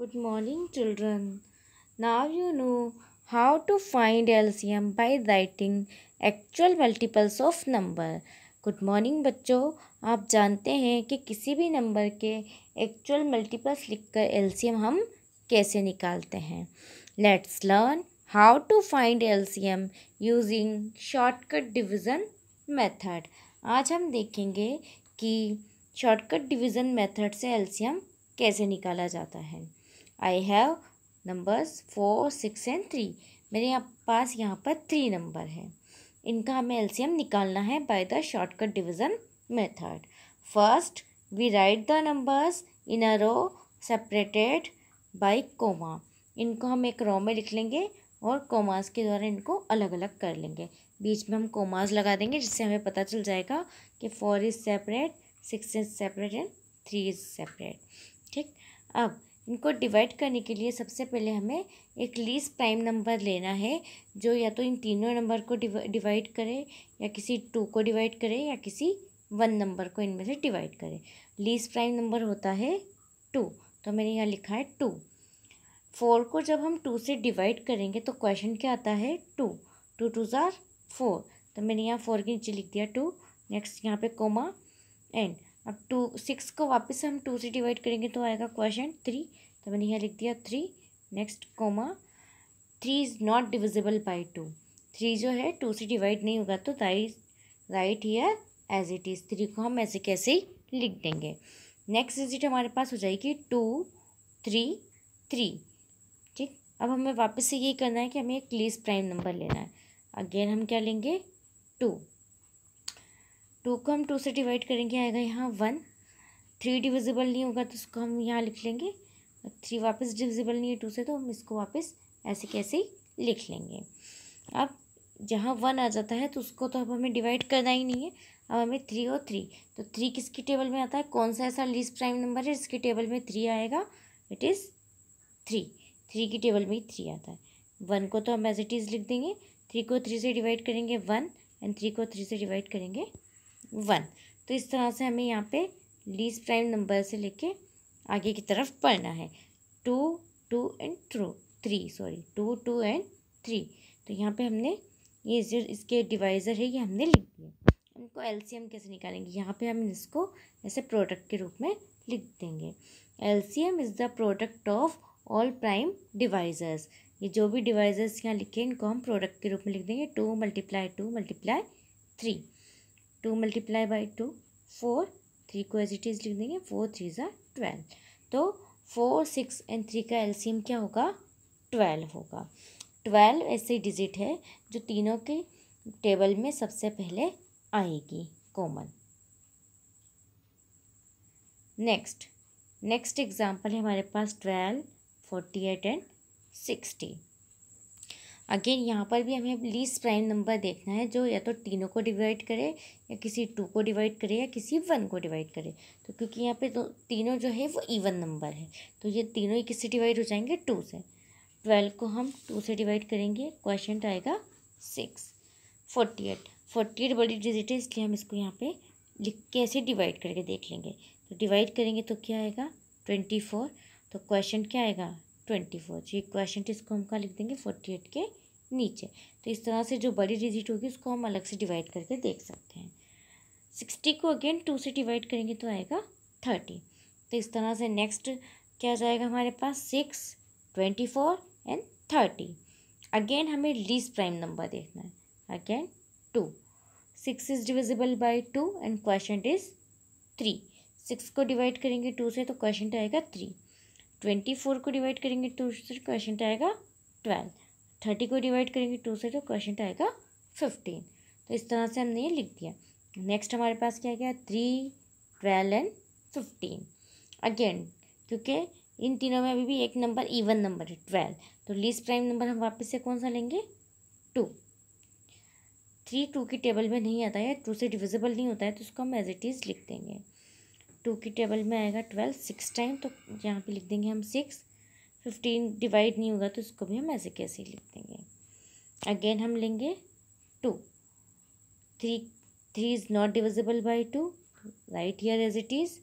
Good morning, children. Now you know how to find LCM by writing actual multiples of number. Good morning बच्चों आप जानते हैं कि किसी भी नंबर के एक्चुअल मल्टीपल्स लिखकर एलसीएम हम कैसे निकालते हैं let's learn how to find LCM using shortcut division method आज हम देखेंगे कि शॉर्टकट डिवीज़न मेथड से एलसीएम कैसे निकाला जाता है I have numbers four six and three मेरे यहाँ पास यहाँ पर थ्री नंबर है। इनका हमें एलसीएम निकालना है by the shortcut division method first we write the numbers in a row separated by comma इनको हम एक रो में लिख लेंगे और कोमास के द्वारा इनको अलग अलग कर लेंगे। बीच में हम कोमास लगा देंगे जिससे हमें पता चल जाएगा कि four is separate six is separate and three is separate ठीक? अब इनको डिवाइड करने के लिए सबसे पहले हमें एक लीस्ट प्राइम नंबर लेना है, जो या तो इन तीनों नंबर को डिवाइड करे, या किसी टू को डिवाइड करे, या किसी वन नंबर को इनमें से डिवाइड करे। लीस्ट प्राइम नंबर होता है टू तो मैंने यहाँ लिखा है टू फोर को जब हम टू से डिवाइड करेंगे तो क्वेश्चन क्या आता है? टू टू टू ज़ार फोर तो मैंने यहाँ फोर के नीचे लिख दिया टू नेक्स्ट यहाँ पे कोमा एंड अब टू सिक्स को वापस हम टू से डिवाइड करेंगे तो आएगा क्वेश्चन थ्री तो मैंने यहाँ लिख दिया three next comma three is not divisible by two three जो है टू से डिवाइड नहीं होगा तो right right here as it is three को हम ऐसे कैसे ही लिख देंगे। नेक्स्ट डिजिट हमारे पास हो जाएगी टू थ्री थ्री ठीक? अब हमें वापस से ये करना है कि हमें एक लीस्ट प्राइम नंबर लेना है। अगेन हम क्या लेंगे? टू टू को हम टू से डिवाइड करेंगे, आएगा यहाँ वन। थ्री डिविजिबल नहीं होगा तो उसको हम यहाँ लिख लेंगे। थ्री वापस डिविजिबल नहीं है टू से तो हम इसको वापस ऐसे कैसे ही लिख लेंगे। अब जहाँ वन आ जाता है तो उसको तो अब हमें डिवाइड करना ही नहीं है। अब हमें थ्री और थ्री तो थ्री किसकी टेबल में आता है? कौन सा ऐसा लीस्ट प्राइम नंबर है जिसकी टेबल में थ्री आएगा? इट इज़ थ्री थ्री की टेबल में ही थ्री आता है। वन को तो हम एज इट इज़ लिख देंगे। थ्री को थ्री से डिवाइड करेंगे वन एंड थ्री को थ्री से डिवाइड करेंगे वन। तो इस तरह से हमें यहाँ पे लीज प्राइम नंबर से लेके आगे की तरफ़ पढ़ना है। Two two and true three sorry two two and three तो यहाँ पे हमने ये जो इसके डिवाइज़र है, ये हमने लिख दिया। इनको एलसीएम कैसे निकालेंगे? यहाँ पे हम इसको ऐसे प्रोडक्ट के रूप में लिख देंगे। LCM is the product of all prime divisors ये जो भी डिवाइजर्स यहाँ लिखे इनको हम प्रोडक्ट के रूप में लिख देंगे। Two multiply two multiply three two multiply by two, four three को एज इट इज़ लिख देंगे फोर थ्री ज़ा ट्वेल्व तो फोर सिक्स एंड थ्री का एलसीएम क्या होगा? ट्वेल्व होगा. ट्वेल्व ऐसे डिजिट है जो तीनों के टेबल में सबसे पहले आएगी कॉमन नेक्स्ट नेक्स्ट एग्ज़ाम्पल है हमारे पास twelve forty eight and sixty again यहाँ पर भी हमें लीस्ट प्राइम नंबर देखना है, जो या तो तीनों को डिवाइड करे, या किसी टू को डिवाइड करे, या किसी वन को डिवाइड करे। तो क्योंकि यहाँ पे तो तीनों जो है वो इवन नंबर है। तो ये तीनों ही किससे डिवाइड हो जाएँगे? टू से। ट्वेल्व को हम टू से डिवाइड करेंगे क्वेश्चन आएगा six forty eight forty eight बड़ी डिजिट है, इसलिए हम इसको यहाँ पे लिख के ऐसे डिवाइड करके देख लेंगे। तो डिवाइड करेंगे तो क्या आएगा? ट्वेंटी फोर तो क्वेश्चन क्या आएगा? Twenty four. जी क्वेश्चन इसको हम कहाँ लिख देंगे? फोर्टी एट के नीचे। तो इस तरह से जो बड़ी डिजिट होगी, उसको हम अलग से डिवाइड करके देख सकते हैं। सिक्सटी को अगेन टू से डिवाइड करेंगे तो आएगा थर्टी तो इस तरह से नेक्स्ट क्या जाएगा हमारे पास? Six twenty four and thirty again हमें लीस्ट प्राइम नंबर देखना है। Again two six is divisible by two and question is three six को डिवाइड करेंगे टू से तो क्वेश्चन आएगा थ्री ट्वेंटी फोर को डिवाइड करेंगे टू से तो क्वेश्चन आएगा ट्वेल्व थर्टी को डिवाइड करेंगे टू से तो क्वेश्चन आएगा फिफ्टीन तो इस तरह से हमने ये लिख दिया। नेक्स्ट हमारे पास क्या गया? Three twelve and fifteen again क्योंकि इन तीनों में अभी भी एक नंबर इवन नंबर है ट्वेल्व तो लीस्ट प्राइम नंबर हम वापस से कौन सा लेंगे? टू थ्री टू की टेबल में नहीं आता है टू से डिविजिबल नहीं होता है तो उसको हम एज इट इज़ लिख देंगे। टू की टेबल में आएगा ट्वेल्व, सिक्स टाइम तो यहाँ पे लिख देंगे हम सिक्स। फिफ्टीन डिवाइड नहीं होगा तो उसको भी हम ऐसे कैसे लिख देंगे? अगेन हम लेंगे two. Three three is not divisible by two right here as it is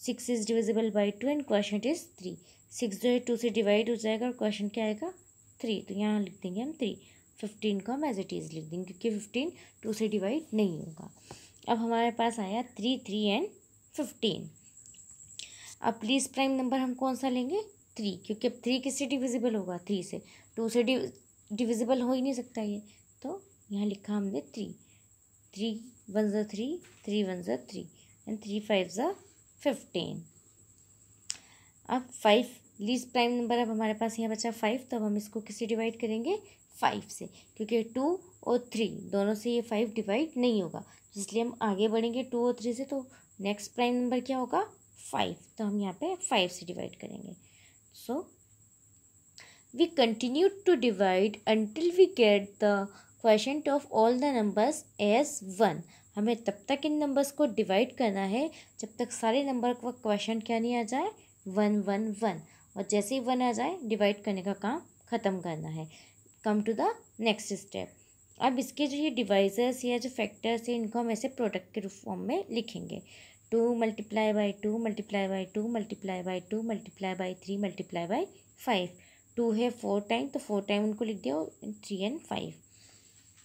six is divisible by two and question is three six जो है टू से डिवाइड हो जाएगा और क्वेश्चन क्या आएगा? थ्री तो यहाँ लिख देंगे हम थ्री फिफ्टीन को हम एज इट इज़ लिख देंगे, क्योंकि फिफ्टीन टू से डिवाइड नहीं होगा। अब हमारे पास आया थ्री थ्री एंड फिफ्टीन। अब प्लीज़ प्राइम नंबर हम कौन सा लेंगे? थ्री क्योंकि अब थ्री किससे डिविजिबल होगा? थ्री से। टू से डिविजिबल हो ही नहीं सकता ये। तो यहाँ लिखा हमने थ्री थ्री वन ज़ा थ्री थ्री वन ज़ा थ्री एंड थ्री फाइव ज़ा फिफ्टीन अब फाइव लीज प्राइम नंबर अब हमारे पास यहाँ बचा फाइव तो अब हम इसको किससे डिवाइड करेंगे? फाइव से। क्योंकि टू और थ्री दोनों से ये फाइव डिवाइड नहीं होगा। इसलिए हम आगे बढ़ेंगे टू और थ्री से तो नेक्स्ट प्राइम नंबर क्या होगा? फाइव तो हम यहाँ पे फाइव से डिवाइड करेंगे. So we continue to divide until we get the question of all the numbers as one हमें तब तक इन नंबर्स को डिवाइड करना है जब तक सारे नंबर का क्वेश्चन क्या नहीं आ जाए? वन वन वन और जैसे ही वन आ जाए डिवाइड करने का काम ख़त्म करना है. Come to the next step अब इसके जो ये डिवाइजर्स या जो फैक्टर्स हैं, इनको हम ऐसे प्रोडक्ट के फॉर्म में लिखेंगे। Two multiply by two multiply by two multiply by two multiply by three multiply by five two है फोर टाइम तो फोर टाइम उनको लिख दिया three and five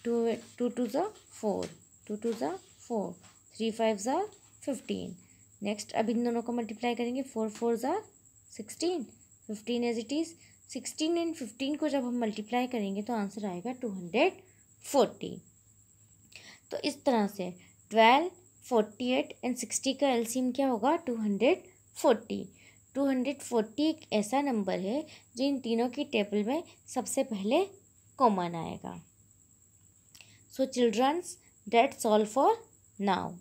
two two two ज़ा फोर टू टू ज़ा four three five ज़ा fifteen next अब इन दोनों को मल्टीप्लाई करेंगे फोर फोर ज़ा sixteen fifteen as it is sixteen and fifteen को जब हम मल्टीप्लाई करेंगे तो आंसर आएगा टू हंड्रेड फोर्टी तो इस तरह से twelve, forty eight and sixty का एलसीएम क्या होगा? Two hundred forty. Two hundred forty एक ऐसा नंबर है जो इन तीनों की टेबल में सबसे पहले कॉमन आएगा। So childrens that solve for now.